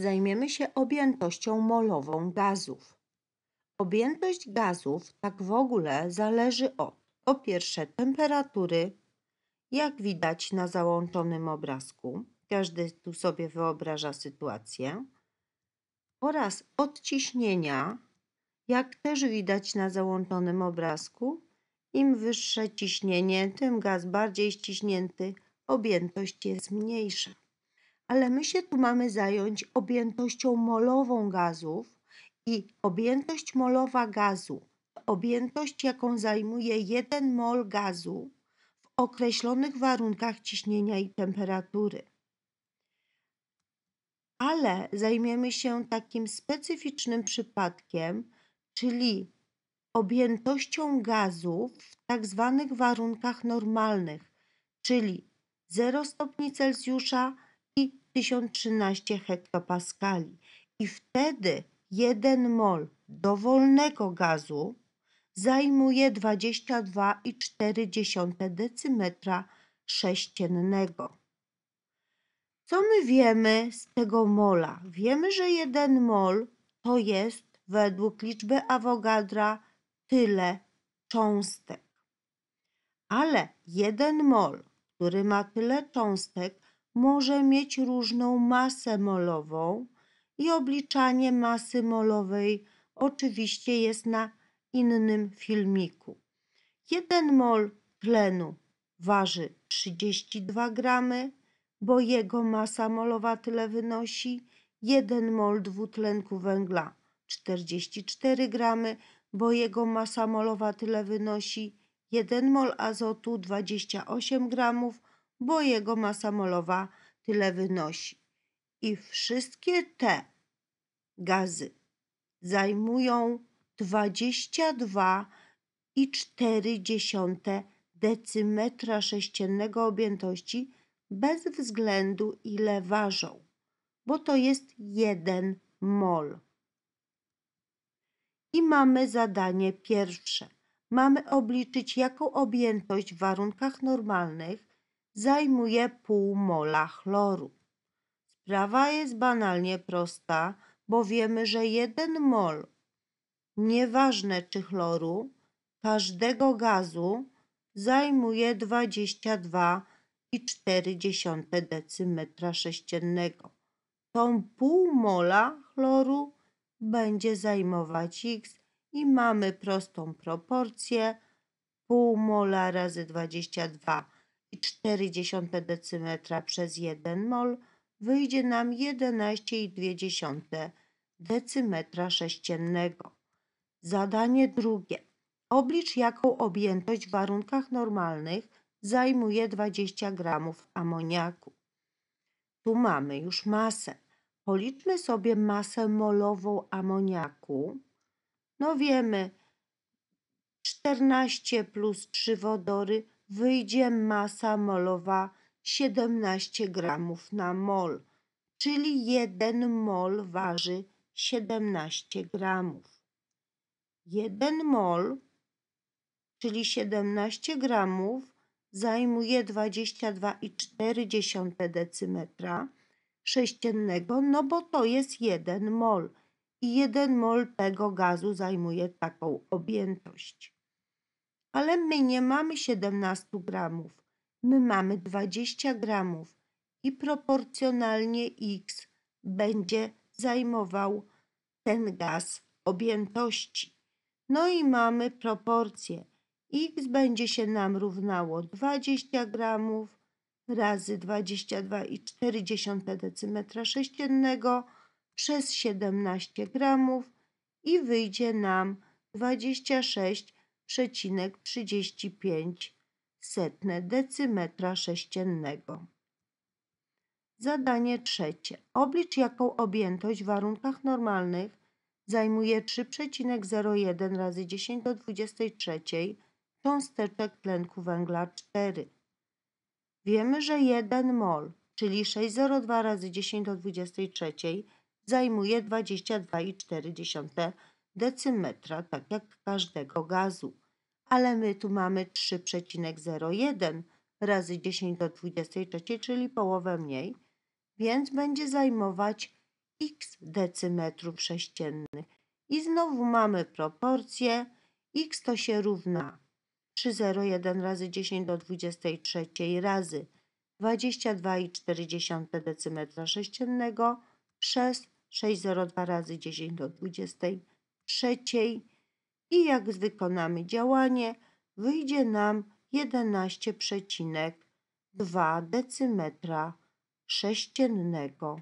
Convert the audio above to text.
zajmiemy się objętością molową gazów. Objętość gazów tak w ogóle zależy od po pierwsze temperatury, jak widać na załączonym obrazku. Każdy tu sobie wyobraża sytuację. Oraz od ciśnienia, jak też widać na załączonym obrazku. Im wyższe ciśnienie, tym gaz bardziej ściśnięty, objętość jest mniejsza. Ale my się tu mamy zająć objętością molową gazów i objętość molowa gazu to objętość, jaką zajmuje 1 mol gazu w określonych warunkach ciśnienia i temperatury. Ale zajmiemy się takim specyficznym przypadkiem, czyli objętością gazu w tak zwanych warunkach normalnych, czyli 0 stopni Celsjusza 1013 hektopaskali. I wtedy 1 mol dowolnego gazu zajmuje 22,4 decymetra sześciennego. Co my wiemy z tego mola? Wiemy, że 1 mol to jest według liczby Avogadra tyle cząstek. Ale 1 mol, który ma tyle cząstek, może mieć różną masę molową i obliczanie masy molowej oczywiście jest na innym filmiku. 1 mol tlenu waży 32 gramy, bo jego masa molowa tyle wynosi. 1 mol dwutlenku węgla 44 gramy, bo jego masa molowa tyle wynosi. 1 mol azotu 28 gramów, bo jego masa molowa tyle wynosi. I wszystkie te gazy zajmują 22,4 decymetra sześciennego objętości bez względu ile ważą, bo to jest 1 mol. I mamy zadanie pierwsze. Mamy obliczyć, jaką objętość w warunkach normalnych zajmuje pół mola chloru. Sprawa jest banalnie prosta, bo wiemy, że 1 mol, nieważne czy chloru, każdego gazu zajmuje 22,4 decymetra sześciennego. Tą pół mola chloru będzie zajmować x i mamy prostą proporcję pół mola razy 22,4 decymetra przez 1 mol wyjdzie nam 11,2 decymetra sześciennego. Zadanie drugie. Oblicz jaką objętość w warunkach normalnych zajmuje 20 gramów amoniaku. Tu mamy już masę. Policzmy sobie masę molową amoniaku. No wiemy, 14 plus 3 wodory wyjdzie masa molowa 17 gramów na mol, czyli 1 mol waży 17 gramów. 1 mol, czyli 17 gramów, zajmuje 22,4 decymetra sześciennego, no bo to jest 1 mol i 1 mol tego gazu zajmuje taką objętość. Ale my nie mamy 17 gramów, my mamy 20 gramów i proporcjonalnie X będzie zajmował ten gaz objętości. No i mamy proporcję. X będzie się nam równało 20 gramów razy 22,4 decymetra sześciennego przez 17 gramów i wyjdzie nam 26,35 setne decymetra sześciennego. Zadanie trzecie. Oblicz jaką objętość w warunkach normalnych zajmuje 3,01 razy 10 do 23 cząsteczek tlenku węgla 4. Wiemy, że 1 mol, czyli 6,02 razy 10 do 23 zajmuje 22,4 decymetra, tak jak każdego gazu. Ale my tu mamy 3,01 razy 10 do 23, czyli połowę mniej, więc będzie zajmować x decymetrów sześciennych. I znowu mamy proporcję. x to się równa 301 razy 10 do 23 razy 22,4 decymetra sześciennego przez 602 razy 10 do 23 i jak wykonamy działanie, wyjdzie nam 11,2 decymetra sześciennego.